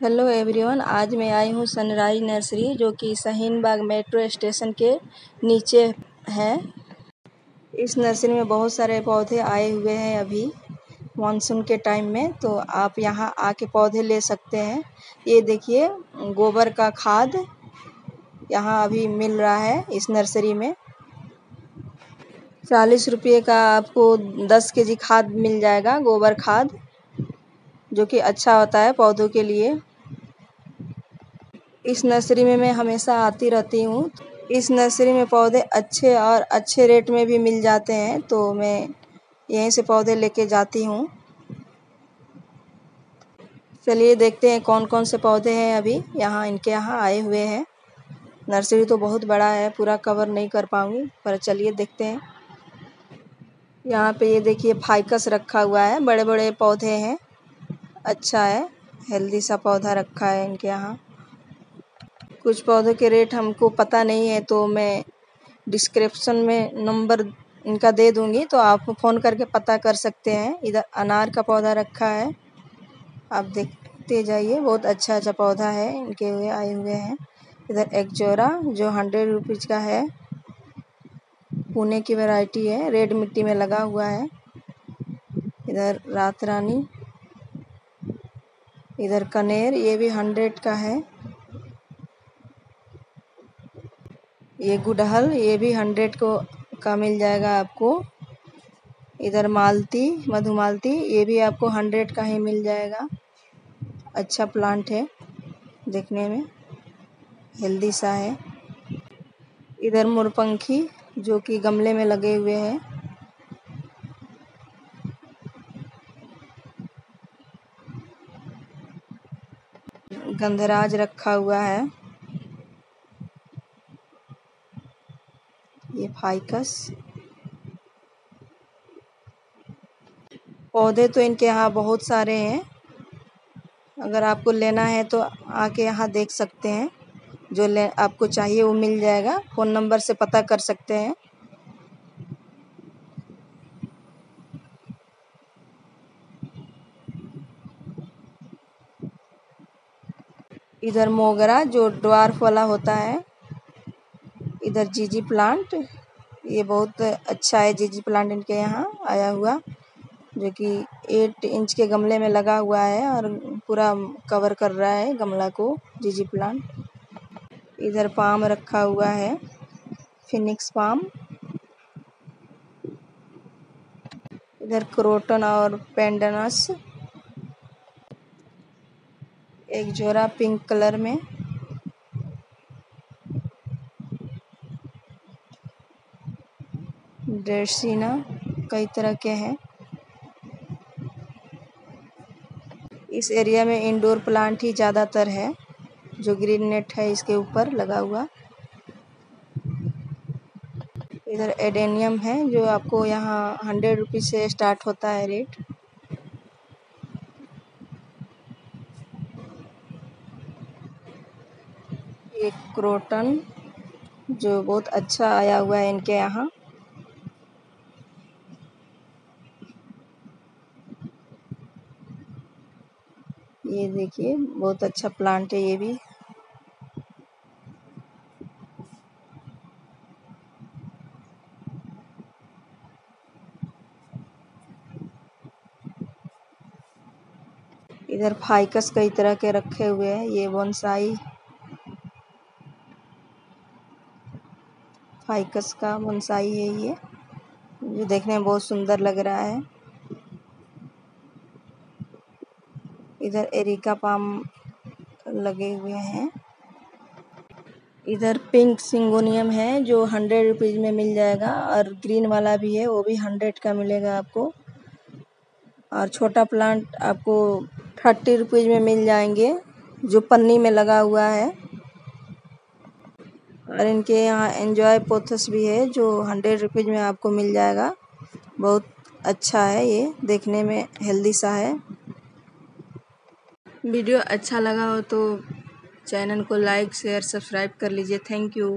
Hello everyone, आज मैं आई हूँ सनराइज नर्सरी, जो कि शाहीन बाग मेट्रो स्टेशन के नीचे है। इस नर्सरी में बहुत सारे पौधे आए हुए हैं अभी, मानसून के टाइम में तो आप यहाँ आके पौधे ले सकते हैं। ये देखिए, गोबर का खाद यहाँ अभी मिल रहा है इस नर्सरी में। चालीस रुपये का आपको दस के जी खाद मिल जाएगा, गोबर खाद, जो कि अच्छा होता है पौधों के लिए। इस नर्सरी में मैं हमेशा आती रहती हूँ। इस नर्सरी में पौधे अच्छे और अच्छे रेट में भी मिल जाते हैं तो मैं यहीं से पौधे लेके जाती हूँ। चलिए देखते हैं कौन कौन से पौधे हैं अभी। यहाँ इनके यहाँ आए हुए हैं। नर्सरी तो बहुत बड़ा है, पूरा कवर नहीं कर पाऊँगी, पर चलिए देखते हैं। यहाँ पे ये देखिए फाइकस रखा हुआ है बड़े बड़े पौधे हैं। अच्छा है, हेल्दी सा पौधा रखा है इनके यहाँ। कुछ पौधों के रेट हमको पता नहीं है तो मैं डिस्क्रिप्शन में नंबर इनका दे दूँगी तो आप फ़ोन करके पता कर सकते हैं। इधर अनार का पौधा रखा है। आप देखते जाइए, बहुत अच्छा अच्छा पौधा है, इनके हुए, आए हुए हैं। इधर एक जोरा जो हंड्रेड रुपीज़ का है, पुणे की वैरायटी है रेड मिट्टी में लगा हुआ है। इधर रात रानी, इधर कनेर, ये भी हंड्रेड का है। ये गुड़हल, ये भी हंड्रेड को का मिल जाएगा आपको। इधर मालती मधुमालती ये भी आपको हंड्रेड का ही मिल जाएगा। अच्छा प्लांट है, देखने में। हेल्दी सा है। इधर मुरपंखी, जो कि गमले में लगे हुए हैं। गंधराज रखा हुआ है। फाइकस पौधे तो इनके यहाँ बहुत सारे हैं। अगर आपको लेना है तो आके यहाँ देख सकते हैं। जो ले, आपको चाहिए वो मिल जाएगा। फ़ोन नंबर से पता कर सकते हैं। इधर मोगरा, जो ड्वार्फ वाला होता है। इधर जीजी प्लांट ये बहुत अच्छा है जीजी प्लांट इनके यहाँ आया हुआ, जो कि एट इंच के गमले में लगा हुआ है और पूरा कवर कर रहा है गमला को जीजी प्लांट। इधर पाम रखा हुआ है, फिनिक्स पाम। इधर क्रोटन और पेंडनस। एक जोड़ा पिंक कलर में। डेरसीना कई तरह के हैं। इस एरिया में इंडोर प्लांट ही ज़्यादातर है, जो ग्रीन नेट है इसके ऊपर लगा हुआ। इधर एडेनियम है, जो आपको यहाँ हंड्रेड रुपीज़ से स्टार्ट होता है रेट। एक क्रोटन, जो बहुत अच्छा आया हुआ है इनके यहाँ। ये देखिए, बहुत अच्छा प्लांट है ये भी। इधर फाइकस कई तरह के रखे हुए हैं, ये बोनसाई फाइकस का बोनसाई है ये, जो देखने में बहुत सुंदर लग रहा है। इधर एरिका पाम लगे हुए हैं। इधर पिंक सिंगोनियम है, जो हंड्रेड रुपीज़ में मिल जाएगा, और ग्रीन वाला भी है, वो भी हंड्रेड का मिलेगा आपको। और छोटा प्लांट आपको थर्टी रुपीज़ में मिल जाएँगे, जो पन्नी में लगा हुआ है। और इनके यहाँ एंजॉय पोथस भी है, जो हंड्रेड रुपीज़ में आपको मिल जाएगा। बहुत अच्छा है ये, देखने में हेल्दी सा है। वीडियो अच्छा लगा हो तो चैनल को लाइक शेयर सब्सक्राइब कर लीजिए। Thank you.